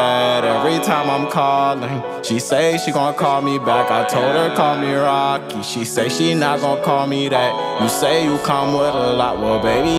Every time I'm calling, she say she gon' call me back. I told her call me Rocky. She say she not gon' call me that. You say you come with a lot, well baby.